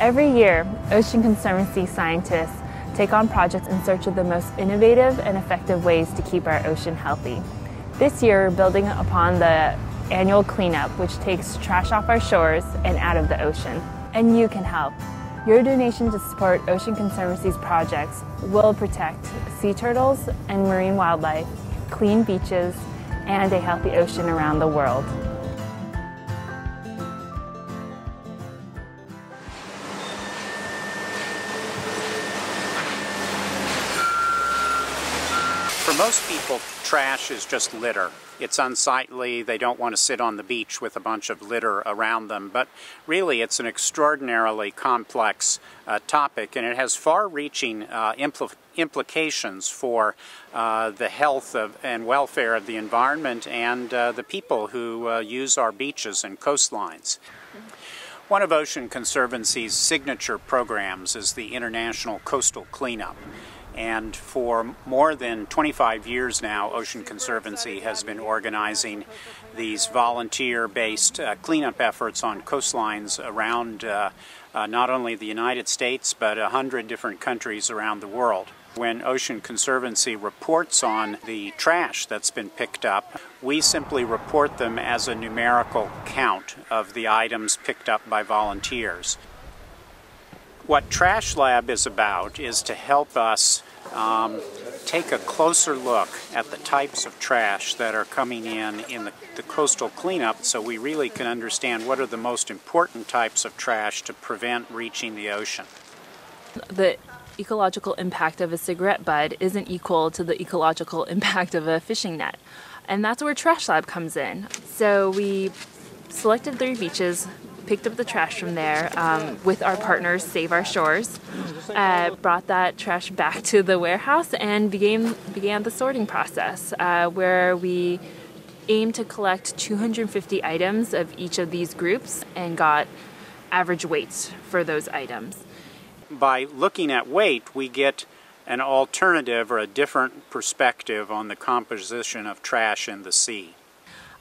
Every year, Ocean Conservancy scientists take on projects in search of the most innovative and effective ways to keep our ocean healthy. This year, we're building upon the annual cleanup, which takes trash off our shores and out of the ocean. And you can help. Your donation to support Ocean Conservancy's projects will protect sea turtles and marine wildlife, clean beaches, and a healthy ocean around the world. For most people, trash is just litter. It's unsightly, they don't want to sit on the beach with a bunch of litter around them, but really it's an extraordinarily complex uh, topic and it has far-reaching uh, impl implications for uh, the health of, and welfare of the environment and uh, the people who uh, use our beaches and coastlines. One of Ocean Conservancy's signature programs is the International Coastal Cleanup. And for more than 25 years now, Ocean Conservancy has been organizing these volunteer-based uh, cleanup efforts on coastlines around uh, uh, not only the United States, but a hundred different countries around the world. When Ocean Conservancy reports on the trash that's been picked up, we simply report them as a numerical count of the items picked up by volunteers. What Trash Lab is about is to help us um, take a closer look at the types of trash that are coming in in the, the, coastal cleanup so we really can understand what are the most important types of trash to prevent reaching the ocean. The ecological impact of a cigarette bud isn't equal to the ecological impact of a fishing net. And that's where Trash Lab comes in. So we selected three beaches picked up the trash from there um, with our partners, Save Our Shores, uh, brought that trash back to the warehouse and began, began the sorting process uh, where we aimed to collect 250 items of each of these groups and got average weights for those items. By looking at weight, we get an alternative or a different perspective on the composition of trash in the sea.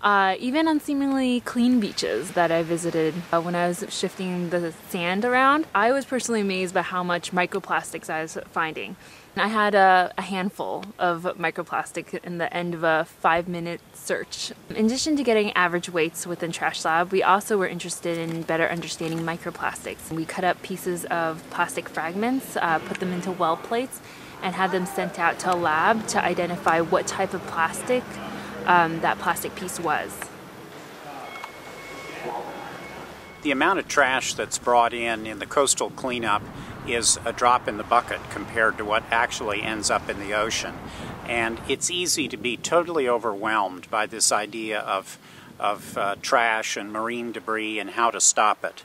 Uh, even on seemingly clean beaches that I visited uh, when I was shifting the sand around, I was personally amazed by how much microplastics I was finding. I had a, a, handful of microplastic in the end of a five minute search. In addition to getting average weights within Trash Lab, we also were interested in better understanding microplastics. We cut up pieces of plastic fragments, uh, put them into well plates, and had them sent out to a lab to identify what type of plastic um, that plastic piece was. The amount of trash that's brought in in the coastal cleanup is a drop in the bucket compared to what actually ends up in the ocean. And it's easy to be totally overwhelmed by this idea of, of uh, trash and marine debris and how to stop it.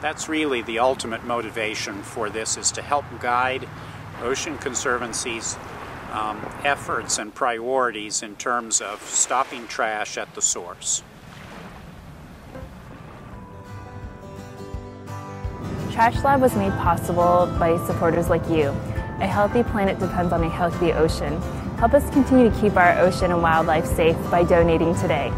That's really the ultimate motivation for this is to help guide Ocean Conservancy's um, efforts and priorities in terms of stopping trash at the source. Trash Lab was made possible by supporters like you. A healthy planet depends on a healthy ocean. Help us continue to keep our ocean and wildlife safe by donating today.